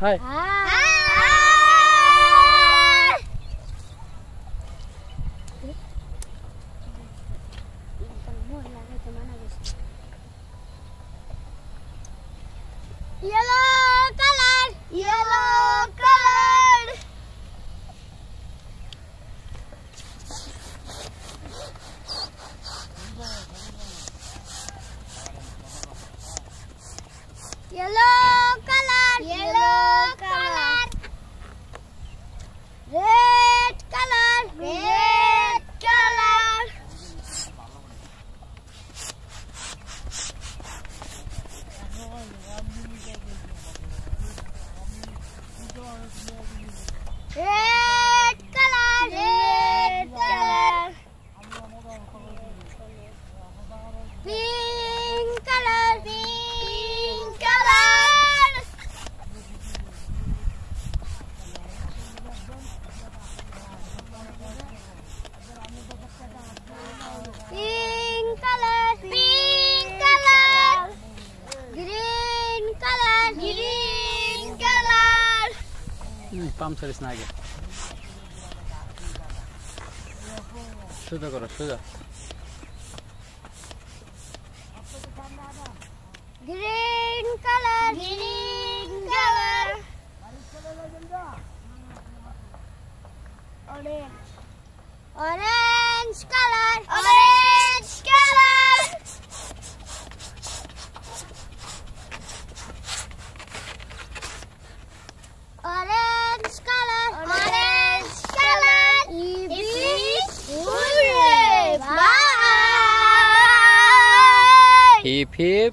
Hai. Yellow color, yellow color. Yellow Yeah! Mm, Pam sobre snaga. Suda, coro, suda. Green color. Green color. Orange. Orange color. พีพิบ